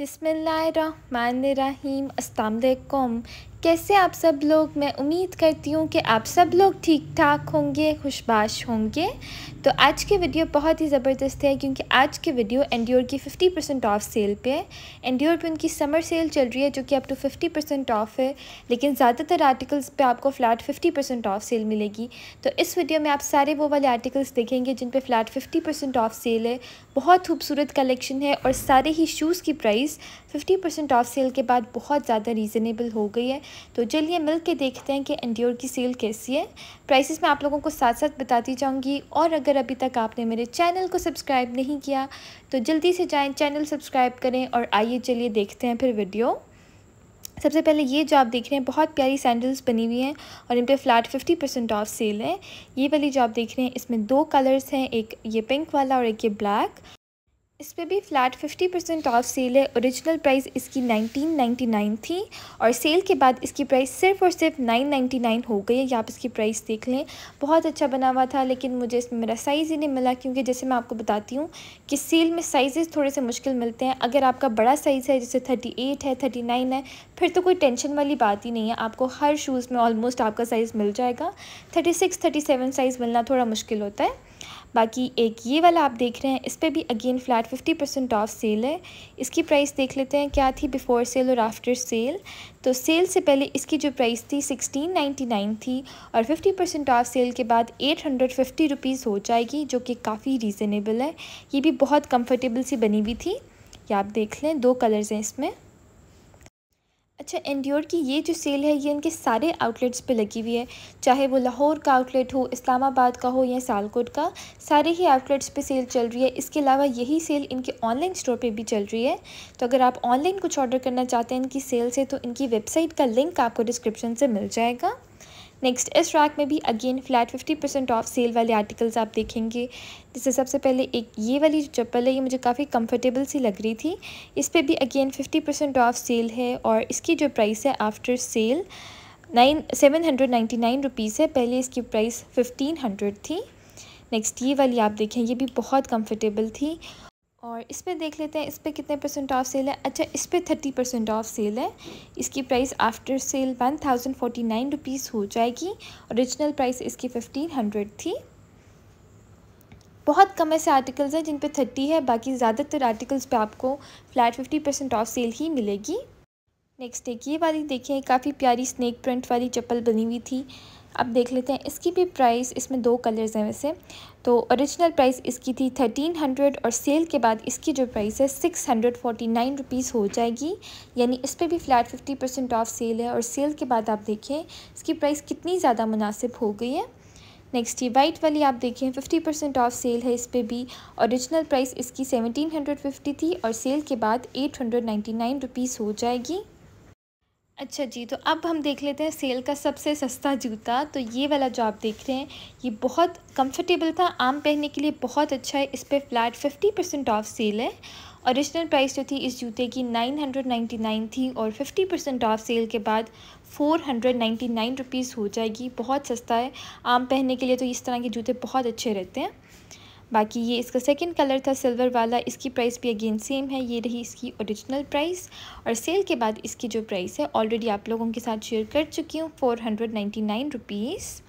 बिसमीम अस्सलाम कैसे आप सब लोग? मैं उम्मीद करती हूँ कि आप सब लोग ठीक ठाक होंगे, खुशबाश होंगे। तो आज की वीडियो बहुत ही ज़बरदस्त है क्योंकि आज की वीडियो एंड्योर की 50 परसेंट ऑफ़ सेल पे है। एंड्योर पे उनकी समर सेल चल रही है जो कि अप टू 50 परसेंट ऑफ़ है, लेकिन ज़्यादातर आर्टिकल्स पे आपको फ़्लैट 50 परसेंट ऑफ़ सेल मिलेगी। तो इस वीडियो में आप सारे वो वाले आर्टिकल्स देखेंगे जिन पर flat fifty percent off sale है। बहुत खूबसूरत कलेक्शन है और सारे ही शूज़ की price fifty percent off sale के बाद बहुत ज़्यादा रीज़नेबल हो गई है। तो चलिए मिल के देखते हैं कि एंड्योर की सेल कैसी है। प्राइसेस मैं आप लोगों को साथ साथ बताती जाऊँगी और अगर अभी तक आपने मेरे चैनल को सब्सक्राइब नहीं किया तो जल्दी से जाएँ, चैनल सब्सक्राइब करें और आइए चलिए देखते हैं फिर वीडियो। सबसे पहले ये जो आप देख रहे हैं, बहुत प्यारी सैंडल्स बनी हुई हैं और इन पर flat fifty percent off sale है। ये वाली जो आप देख रहे हैं, इसमें दो कलर्स हैं, एक ये पिंक वाला और एक ये ब्लैक इस पर भी flat fifty percent off sale है। ओरिजिनल प्राइस इसकी नाइनटीन नाइन्टी नाइन थी और सेल के बाद इसकी प्राइस सिर्फ़ और सिर्फ़ नाइन नाइन्टी नाइन हो गई है। यहाँ आप इसकी प्राइस देख लें। बहुत अच्छा बना हुआ था, लेकिन मुझे इसमें मेरा साइज़ ही नहीं मिला क्योंकि जैसे मैं आपको बताती हूँ कि सेल में साइज़ थोड़े से मुश्किल मिलते हैं। अगर आपका बड़ा साइज़ है, जैसे थर्टी एट है, थर्टी नाइन है, फिर तो कोई टेंशन वाली बात ही नहीं है। आपको हर शूज़ में ऑलमोस्ट आपका साइज़ मिल जाएगा। Thirty six, thirty seven size मिलना थोड़ा मुश्किल होता है। बाकी एक ये वाला आप देख रहे हैं, इस पर भी again flat fifty percent off sale है। इसकी प्राइस देख लेते हैं, क्या थी बिफ़ोर सेल और आफ्टर सेल तो सेल से पहले इसकी जो प्राइस थी सिक्सटीन नाइन्टी नाइन थी और फिफ्टी परसेंट ऑफ़ सेल के बाद एट हंड्रेड फिफ्टी रुपीज़ हो जाएगी, जो कि काफ़ी रीज़नेबल है। ये भी बहुत कम्फर्टेबल सी बनी हुई थी। ये आप देख लें, दो कलर्स हैं इसमें। अच्छा एंड्योर की ये जो सेल है, ये इनके सारे आउटलेट्स पे लगी हुई है। चाहे वो लाहौर का आउटलेट हो, इस्लामाबाद का हो या सालकोट का, सारे ही आउटलेट्स पे सेल चल रही है। इसके अलावा यही सेल इनके ऑनलाइन स्टोर पे भी चल रही है। तो अगर आप ऑनलाइन कुछ ऑर्डर करना चाहते हैं इनकी सेल से तो इनकी वेबसाइट का लिंक आपको डिस्क्रिप्शन से मिल जाएगा। नेक्स्ट इस रैक में भी again flat fifty percent off sale वाले आर्टिकल्स आप देखेंगे। जैसे सबसे पहले एक ये वाली जो चप्पल है, ये मुझे काफ़ी कंफर्टेबल सी लग रही थी। इस पर भी again fifty percent off sale है और इसकी जो प्राइस है after sale nine seven hundred ninety nine rupees है। पहले इसकी प्राइस फिफ्टीन हंड्रेड थी। नेक्स्ट ये वाली आप देखें, ये भी बहुत कंफर्टेबल थी। और इस पर देख लेते हैं, इस पर कितने परसेंट ऑफ़ सेल है? अच्छा इस पर थर्टी परसेंट ऑफ़ सेल है। इसकी price after sale one thousand forty nine rupees हो जाएगी। ओरिजिनल प्राइस इसकी फिफ्टीन हंड्रेड थी। बहुत कम ऐसे आर्टिकल्स हैं जिन पे थर्टी है, बाकी ज़्यादातर आर्टिकल्स पे आपको flat fifty percent off sale ही मिलेगी। नेक्स्ट एक ये वाली देखिए काफ़ी प्यारी स्नैक प्रिंट वाली चप्पल बनी हुई थी। अब देख लेते हैं, इसकी भी प्राइस इसमें दो कलर्स हैं वैसे। तो ओरिजिनल प्राइस इसकी थी थर्टीन हंड्रेड और सेल के बाद इसकी जो प्राइस है six hundred forty nine rupees हो जाएगी। यानी इस पर भी flat fifty percent off sale है और सेल के बाद आप देखें इसकी प्राइस कितनी ज़्यादा मुनासिब हो गई है। नेक्स्ट ये वाइट वाली आप देखें फिफ्टी परसेंट ऑफ़ सेल है इस पर भी। ओरिजिनल प्राइस इसकी सेवनटीन हंड्रेड फिफ्टी थी और सेल के बाद eight hundred ninety nine rupees हो जाएगी। अच्छा जी तो अब हम देख लेते हैं सेल का सबसे सस्ता जूता। तो ये वाला जो आप देख रहे हैं, ये बहुत कंफर्टेबल था, आम पहनने के लिए बहुत अच्छा है। इस पर flat fifty percent off sale है। ओरिजिनल प्राइस जो थी इस जूते की नाइन हंड्रेड नाइन्टी नाइन थी और फिफ्टी परसेंट ऑफ़ सेल के बाद four hundred ninety nine rupees हो जाएगी। बहुत सस्ता है। आम पहनने के लिए तो इस तरह के जूते बहुत अच्छे रहते हैं। बाकी ये इसका सेकंड कलर था सिल्वर वाला। इसकी प्राइस भी अगेन सेम है। ये रही इसकी ओरिजिनल प्राइस और सेल के बाद इसकी जो प्राइस है ऑलरेडी आप लोगों के साथ शेयर कर चुकी हूँ four hundred ninety nine rupees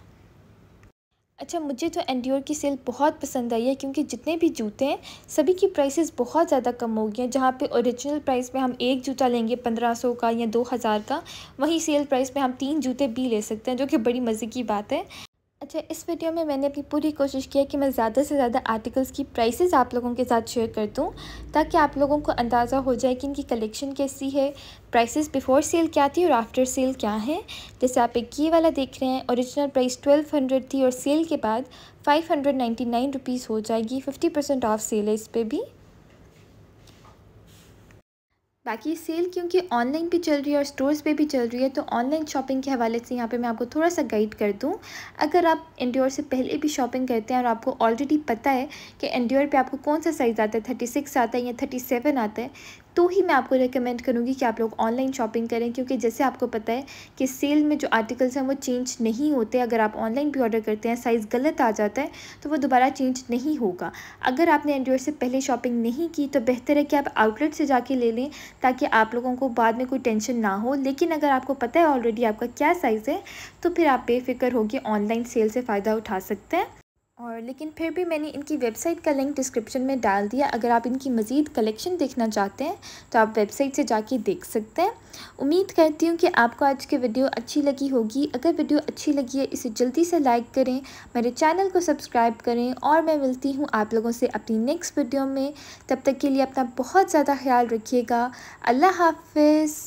अच्छा मुझे तो एंड्योर की सेल बहुत पसंद आई है, क्योंकि जितने भी जूते हैं, सभी की प्राइसेस बहुत ज़्यादा कम हो गई हैं। जहाँ पे ओरिजिनल प्राइस में हम एक जूता लेंगे, पंद्रह सौ का या दो हज़ार का, वहीं सेल प्राइस में हम तीन जूते भी ले सकते हैं, जो कि बड़ी मज़े की बात है। अच्छा इस वीडियो में मैंने अपनी पूरी कोशिश की है कि मैं ज़्यादा से ज़्यादा आर्टिकल्स की प्राइसेस आप लोगों के साथ शेयर कर दूँ, ताकि आप लोगों को अंदाज़ा हो जाए कि इनकी कलेक्शन कैसी है, प्राइसेस बिफोर सेल क्या थी और आफ्टर सेल क्या है। जैसे आप एक ये वाला देख रहे हैं, ओरिजिनल प्राइस ट्वेल्व हंड्रेड थी और सेल के बाद फाइव हंड्रेड हो जाएगी, फिफ्टी ऑफ़ सेल है इस पर भी। बाकी सेल क्योंकि ऑनलाइन भी चल रही है और स्टोर्स पे भी चल रही है तो ऑनलाइन शॉपिंग के हवाले से यहाँ पे मैं आपको थोड़ा सा गाइड कर दूँ। अगर आप एंड्योर से पहले भी शॉपिंग करते हैं और आपको ऑलरेडी पता है कि एंड्योर पे आपको कौन सा साइज़ आता है थर्टी सिक्स आता है या थर्टी सेवन आता है तो ही मैं आपको रिकमेंड करूँगी कि आप लोग ऑनलाइन शॉपिंग करें, क्योंकि जैसे आपको पता है कि सेल में जो आर्टिकल्स हैं वो चेंज नहीं होते। अगर आप ऑनलाइन भी ऑर्डर करते हैं साइज़ गलत आ जाता है तो वो दोबारा चेंज नहीं होगा। अगर आपने एंड्रॉयड से पहले शॉपिंग नहीं की तो बेहतर है कि आप आउटलेट से जाके ले लें, ताकि आप लोगों को बाद में कोई टेंशन ना हो। लेकिन अगर आपको पता है ऑलरेडी आपका क्या साइज़ है तो फिर आप बेफिक्र होगी ऑनलाइन सेल से फ़ायदा उठा सकते हैं। और लेकिन फिर भी मैंने इनकी वेबसाइट का लिंक डिस्क्रिप्शन में डाल दिया। अगर आप इनकी मज़ीद कलेक्शन देखना चाहते हैं तो आप वेबसाइट से जाके देख सकते हैं। उम्मीद करती हूँ कि आपको आज की वीडियो अच्छी लगी होगी। अगर वीडियो अच्छी लगी है, इसे जल्दी से लाइक करें, मेरे चैनल को सब्सक्राइब करें और मैं मिलती हूँ आप लोगों से अपनी नेक्स्ट वीडियो में। तब तक के लिए अपना बहुत ज़्यादा ख्याल रखिएगा। अल्लाह हाफिज़।